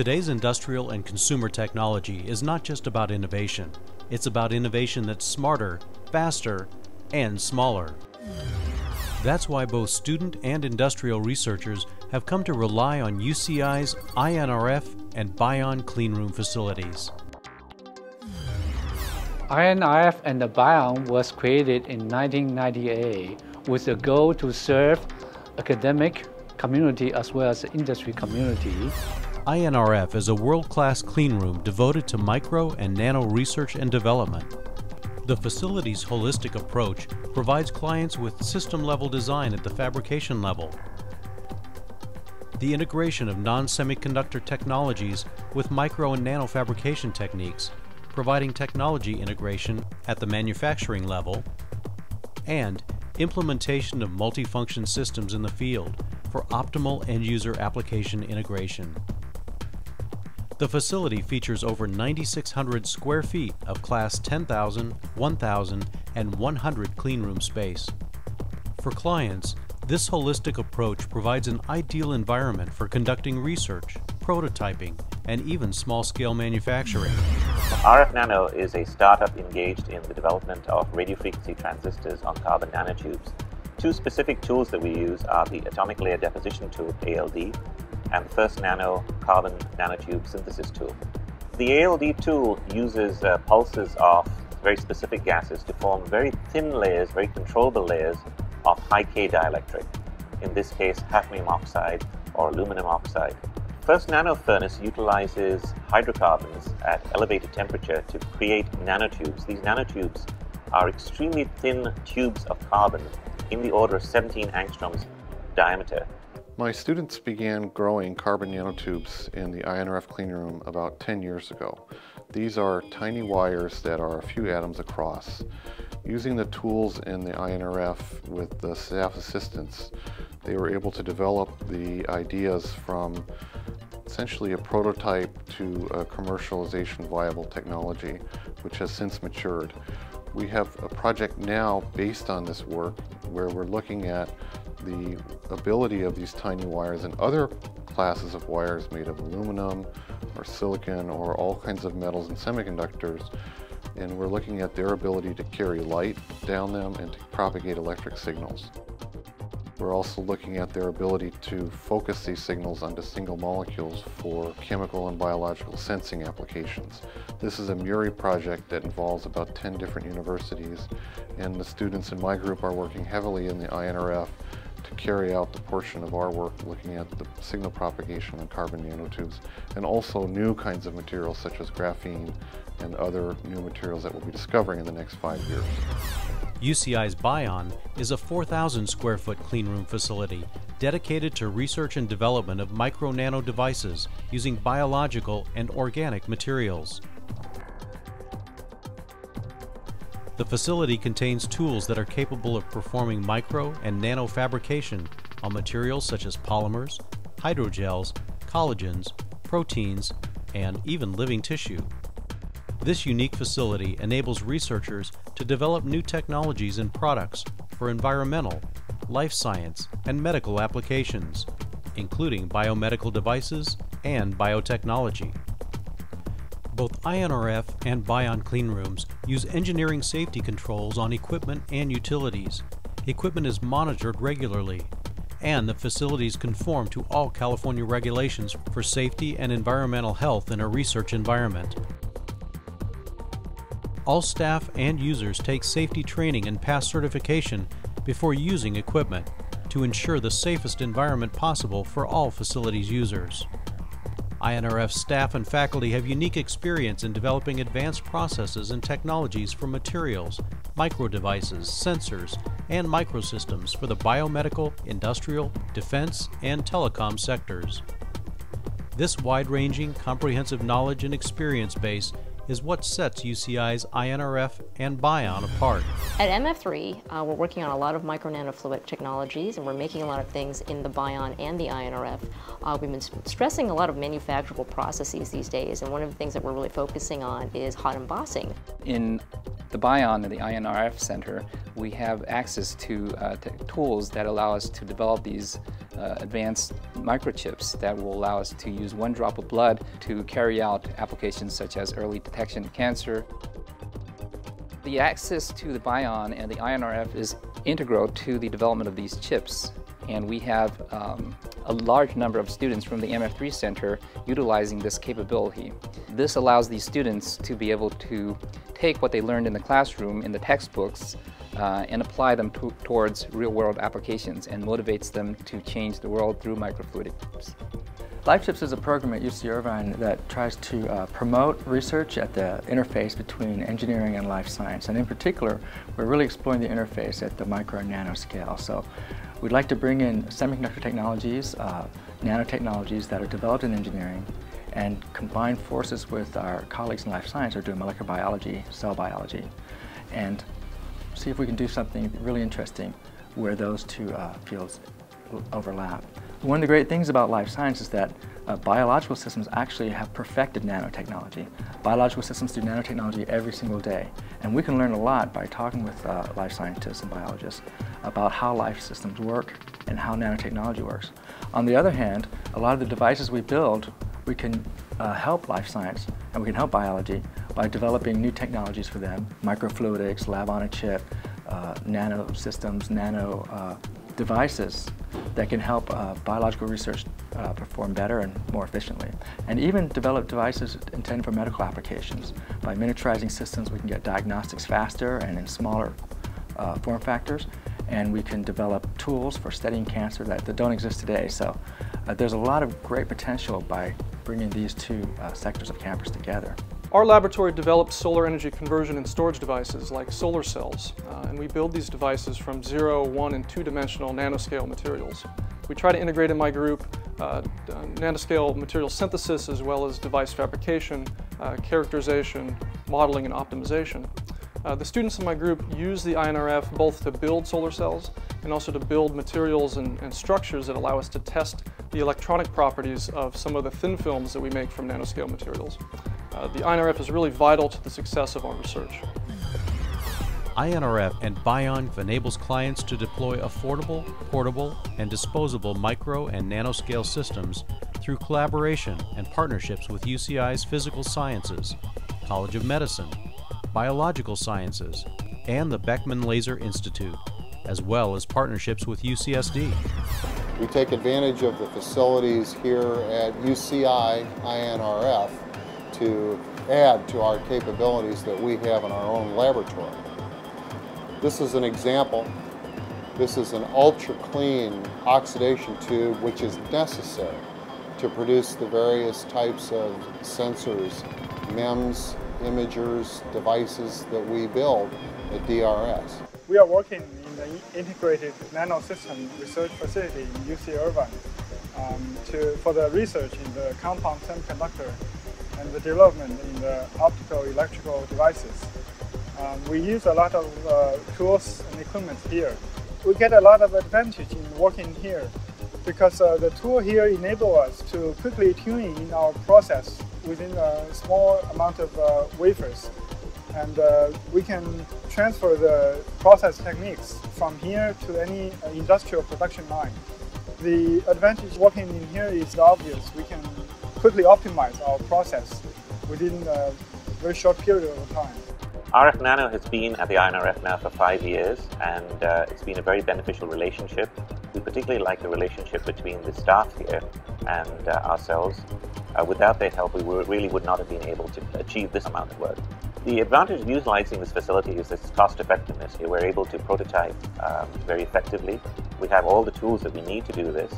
Today's industrial and consumer technology is not just about innovation. It's about innovation that's smarter, faster, and smaller. That's why both student and industrial researchers have come to rely on UCI's INRF and BION cleanroom facilities. INRF and the BION was created in 1998 with the goal to serve academic community as well as industry community. INRF is a world-class cleanroom devoted to micro and nano research and development. The facility's holistic approach provides clients with system-level design at the fabrication level. The integration of non-semiconductor technologies with micro and nano fabrication techniques, providing technology integration at the manufacturing level, and implementation of multifunction systems in the field for optimal end-user application integration. The facility features over 9,600 square feet of Class 10,000, 1,000, and 100 cleanroom space. For clients, this holistic approach provides an ideal environment for conducting research, prototyping, and even small-scale manufacturing. RF Nano is a startup engaged in the development of radio frequency transistors on carbon nanotubes. Two specific tools that we use are the atomic layer deposition tool, ALD, and the FirstNano carbon nanotube synthesis tool. The ALD tool uses uh, pulses of very specific gases to form very thin layers, very controllable layers of high K dielectric, in this case hafnium oxide or aluminum oxide. FirstNano furnace utilizes hydrocarbons at elevated temperature to create nanotubes. These nanotubes are extremely thin tubes of carbon in the order of 17 angstroms diameter my students began growing carbon nanotubes in the INRF cleanroom about 10 years ago. These are tiny wires that are a few atoms across. Using the tools in the INRF with the staff assistance, they were able to develop the ideas from essentially a prototype to a commercialization viable technology, which has since matured. We have a project now based on this work where we're looking at the ability of these tiny wires and other classes of wires made of aluminum or silicon or all kinds of metals and semiconductors and we're looking at their ability to carry light down them and to propagate electric signals. We're also looking at their ability to focus these signals onto single molecules for chemical and biological sensing applications. This is a MURI project that involves about 10 different universities and the students in my group are working heavily in the INRF to carry out the portion of our work looking at the signal propagation in carbon nanotubes and also new kinds of materials such as graphene and other new materials that we'll be discovering in the next five years. UCI's BION is a 4,000 square foot cleanroom facility dedicated to research and development of micro-nano devices using biological and organic materials. The facility contains tools that are capable of performing micro and nano fabrication on materials such as polymers, hydrogels, collagens, proteins, and even living tissue. This unique facility enables researchers to develop new technologies and products for environmental, life science, and medical applications, including biomedical devices and biotechnology. Both INRF and BION cleanrooms use engineering safety controls on equipment and utilities. Equipment is monitored regularly, and the facilities conform to all California regulations for safety and environmental health in a research environment. All staff and users take safety training and pass certification before using equipment to ensure the safest environment possible for all facilities users. INRF staff and faculty have unique experience in developing advanced processes and technologies for materials, microdevices, sensors, and microsystems for the biomedical, industrial, defense, and telecom sectors. This wide-ranging, comprehensive knowledge and experience base is what sets UCI's INRF and BION apart. At MF3, uh, we're working on a lot of micro nanofluid technologies and we're making a lot of things in the BION and the INRF. Uh, we've been stressing a lot of manufacturable processes these days and one of the things that we're really focusing on is hot embossing. In the BION and the INRF Center, we have access to, uh, to tools that allow us to develop these uh, advanced microchips that will allow us to use one drop of blood to carry out applications such as early detection of cancer. The access to the BION and the INRF is integral to the development of these chips and we have um, a large number of students from the MF3 Center utilizing this capability. This allows these students to be able to take what they learned in the classroom, in the textbooks, uh, and apply them to, towards real-world applications and motivates them to change the world through microfluidics. LifeChips is a program at UC Irvine that tries to uh, promote research at the interface between engineering and life science. And in particular, we're really exploring the interface at the micro and nano scale. So we'd like to bring in semiconductor technologies, uh, nanotechnologies that are developed in engineering, and combine forces with our colleagues in life science who are doing molecular biology, cell biology, and see if we can do something really interesting where those two uh, fields overlap. One of the great things about life science is that uh, biological systems actually have perfected nanotechnology. Biological systems do nanotechnology every single day, and we can learn a lot by talking with uh, life scientists and biologists about how life systems work and how nanotechnology works. On the other hand, a lot of the devices we build, we can uh, help life science and we can help biology by developing new technologies for them, microfluidics, lab on a chip, uh, nano systems, nano uh, devices that can help uh, biological research uh, perform better and more efficiently. And even develop devices intended for medical applications. By miniaturizing systems, we can get diagnostics faster and in smaller uh, form factors, and we can develop tools for studying cancer that, that don't exist today. So uh, there's a lot of great potential by bringing these two uh, sectors of campus together. Our laboratory develops solar energy conversion and storage devices like solar cells, uh, and we build these devices from zero, one, and two-dimensional nanoscale materials. We try to integrate in my group uh, nanoscale material synthesis as well as device fabrication, uh, characterization, modeling, and optimization. Uh, the students in my group use the INRF both to build solar cells and also to build materials and, and structures that allow us to test the electronic properties of some of the thin films that we make from nanoscale materials. Uh, the INRF is really vital to the success of our research. INRF and BION enables clients to deploy affordable, portable, and disposable micro and nanoscale systems through collaboration and partnerships with UCI's Physical Sciences, College of Medicine, Biological Sciences, and the Beckman Laser Institute, as well as partnerships with UCSD. We take advantage of the facilities here at UCI INRF to add to our capabilities that we have in our own laboratory. This is an example. This is an ultra clean oxidation tube which is necessary to produce the various types of sensors, MEMS, imagers, devices that we build at DRS. We are working in the Integrated Nanosystem Research Facility in UC Irvine um, to, for the research in the compound semiconductor and the development in the optical electrical devices. Um, we use a lot of uh, tools and equipment here. We get a lot of advantage in working here because uh, the tool here enable us to quickly tune in our process within a small amount of uh, wafers. And uh, we can transfer the process techniques from here to any uh, industrial production line. The advantage working in here is obvious. We can quickly optimize our process within a very short period of time. RF Nano has been at the INRF now for five years and uh, it's been a very beneficial relationship. We particularly like the relationship between the staff here and uh, ourselves. Uh, without their help, we really would not have been able to achieve this amount of work. The advantage of utilizing this facility is its cost effectiveness. We're able to prototype um, very effectively. We have all the tools that we need to do this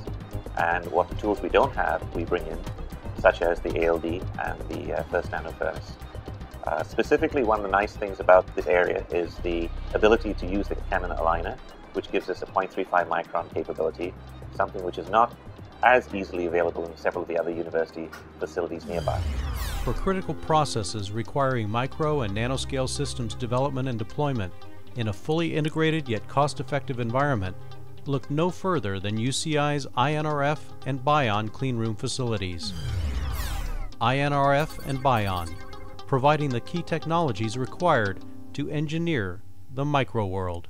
and what tools we don't have, we bring in such as the ALD and the uh, FirstNano furnace. Uh, specifically, one of the nice things about this area is the ability to use the Canon aligner, which gives us a 0.35 micron capability, something which is not as easily available in several of the other university facilities nearby. For critical processes requiring micro and nanoscale systems development and deployment in a fully integrated yet cost-effective environment, look no further than UCI's INRF and BION cleanroom facilities. INRF and BION, providing the key technologies required to engineer the micro world.